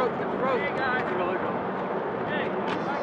rope, get the. Hey, guys. Hey,